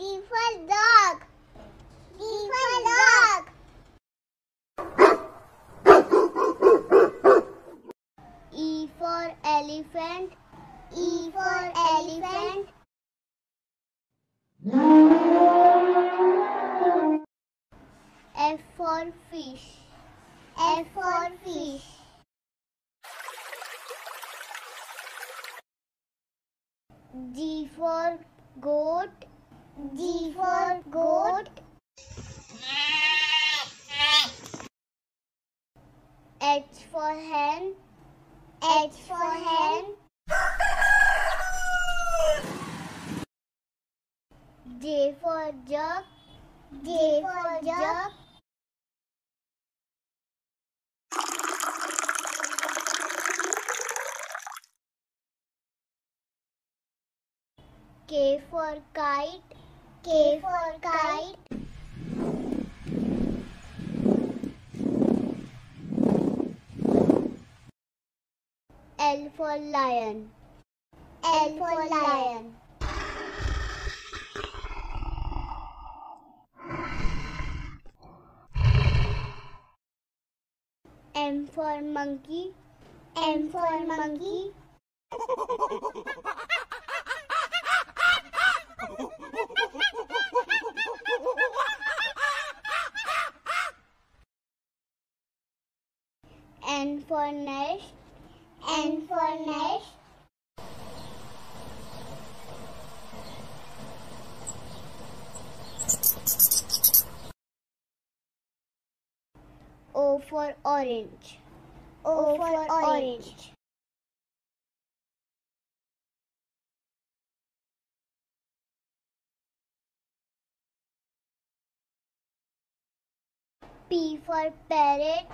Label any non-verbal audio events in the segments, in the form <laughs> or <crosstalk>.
D for dog. D for dog. E for elephant. E for elephant. F for fish. F for fish. G for goat. G for goat. H for hen. H for hen. J for jug. J for jug. K for kite. K for kite. L for lion. L for lion. M for monkey. M for monkey. <laughs> N for nest. N for nest. O for orange. O for orange. P for parrot.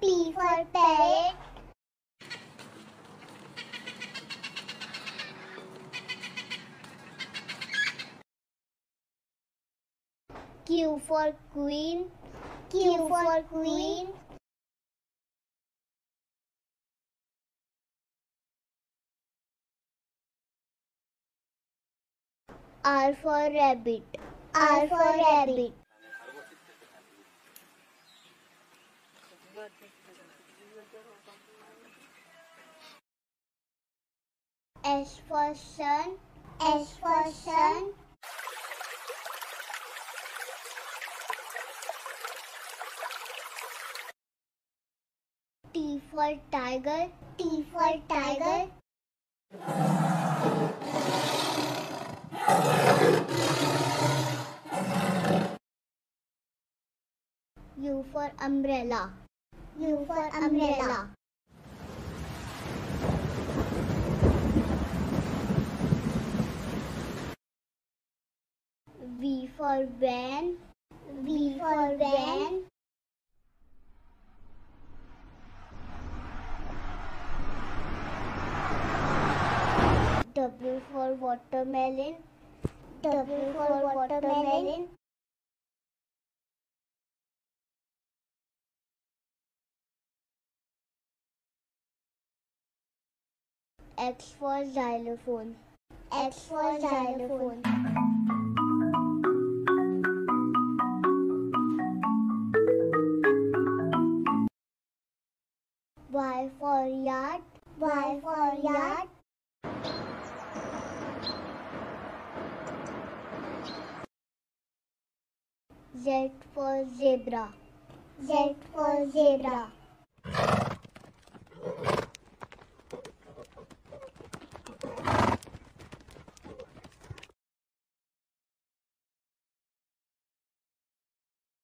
P for parrot. Q for queen. Q for queen. R for rabbit. R for rabbit. S for sun. S for sun. T for tiger. T for tiger. U for umbrella. U for umbrella. V for van. V for van. W for watermelon. W for watermelon. X for xylophone. X for xylophone. Y for yacht. Y for yacht. Z for zebra. Z for zebra.